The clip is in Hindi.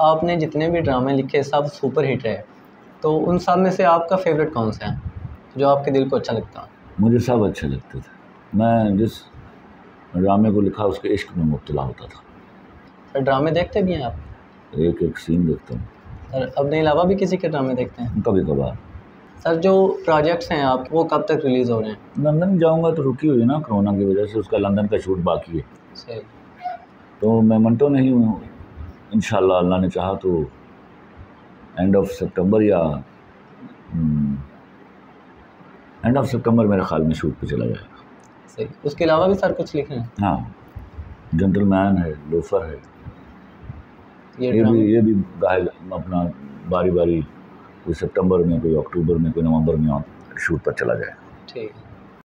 आपने जितने भी ड्रामे लिखे सब सुपर हिट रहे तो उन सब में से आपका फेवरेट कौन सा है जो आपके दिल को अच्छा लगता मुझे सब अच्छे लगते थे। मैं जिस ड्रामे को लिखा उसके इश्क में मुबतला होता था। सर ड्रामे देखते भी हैं आप? एक एक सीन देखता हूँ। सर अपने अलावा भी किसी के ड्रामे देखते हैं? कभी कभार सर जो प्रोजेक्ट्स हैं आप वो कब तक रिलीज़ हो रहे हैं? लंदन जाऊँगा तो रुकी हुई ना कोरोना की वजह से उसका लंदन का शूट बाकी है। सही। तो मैं मंटो नहीं हूँ। इन अल्लाह ने चाहा तो एंड ऑफ़ सितंबर या एंड ऑफ़ सितंबर मेरे ख्याल में शूट पे चला जाएगा। सही। उसके अलावा भी सर कुछ लिखे हैं? हाँ जेंटलमैन है लोफर है। ये ये भी ये भी अपना बारी बारी कोई सितंबर में कोई अक्टूबर में कोई नवंबर में शूट पर चला जाए ठीक है।